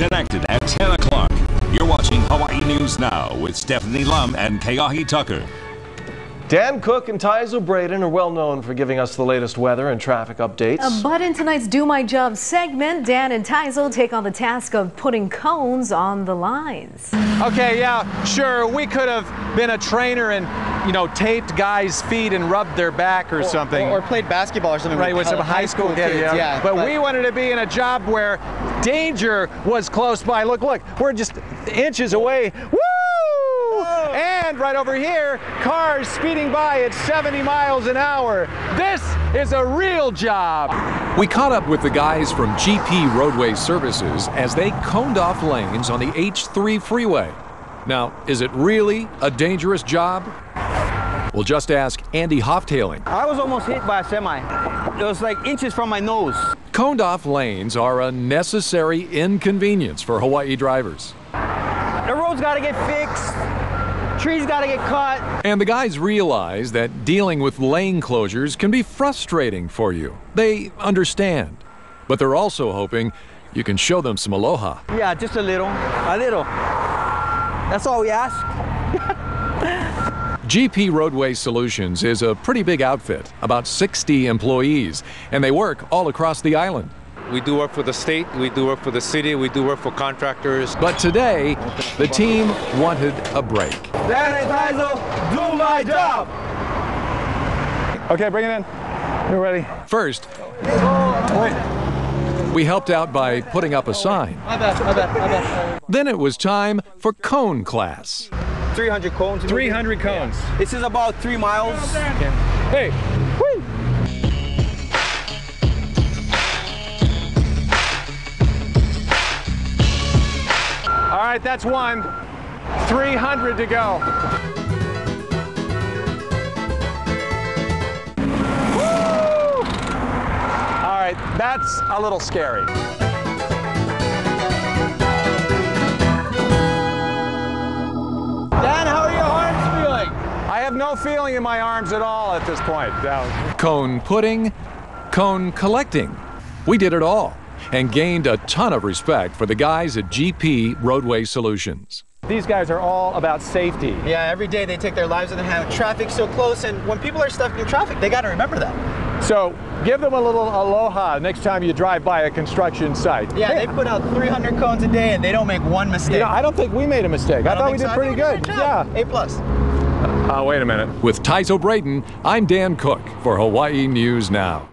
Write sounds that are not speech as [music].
connected at 10 o'clock. You're watching Hawaii News Now with Stephanie Lum and Keahi Tucker. Dan Cooke and Tyzo Braden are well known for giving us the latest weather and traffic updates. Uh, but in tonight's Do My Job segment, Dan and Tyzo take on the task of putting cones on the lines. Okay, yeah, sure. We could have been a trainer and, you know, taped guys' feet and rubbed their back or, something. Or, or, played basketball or something. Right, with, some high school, school kids, yeah. yeah. But, but, we wanted to be in a job where danger was close by. Look, look, we're just inches away. Woo! And right over here, cars speeding by at 70 miles an hour. This is a real job. We caught up with the guys from GP Roadway Services as they coned off lanes on the H3 freeway. Now, is it really a dangerous job? We'll just ask Andy Hoftailing. I was almost hit by a semi. It was like inches from my nose. Coned off lanes are a necessary inconvenience for Hawaii drivers. The road's got to get fixed. Trees got to get cut. And the guys realize that dealing with lane closures can be frustrating for you. They understand. But they're also hoping you can show them some aloha. Yeah, just a little. A little. That's all we ask. [laughs] GP Roadway Solutions is a pretty big outfit, about 60 employees, and they work all across the island. We do work for the state, we do work for the city, we do work for contractors. But today, the team wanted a break. Sanitizer, do my job! Okay, bring it in. You're ready. First, we helped out by putting up a sign. My bad, my bad, my bad. Then it was time for cone class. 300 cones. 300 cones. Yeah. This is about three miles. Hey, woo! All right, that's one. 300 to go. That's a little scary. Dan, how are your arms feeling? I have no feeling in my arms at all at this point. Cone putting, cone collecting. We did it all and gained a ton of respect for the guys at GP Roadway Solutions. These guys are all about safety. Yeah, every day they take their lives in their hand. Traffic's so close, and when people are stuck in traffic, they got to remember that. So give them a little aloha next time you drive by a construction site. Yeah, hey. they put out 300 cones a day, and they don't make one mistake. You know, I don't think we made a mistake. I, I thought we did so. pretty good. Yeah. A plus. Uh, wait a minute. With Tyzo Braden, I'm Dan Cooke for Hawaii News Now.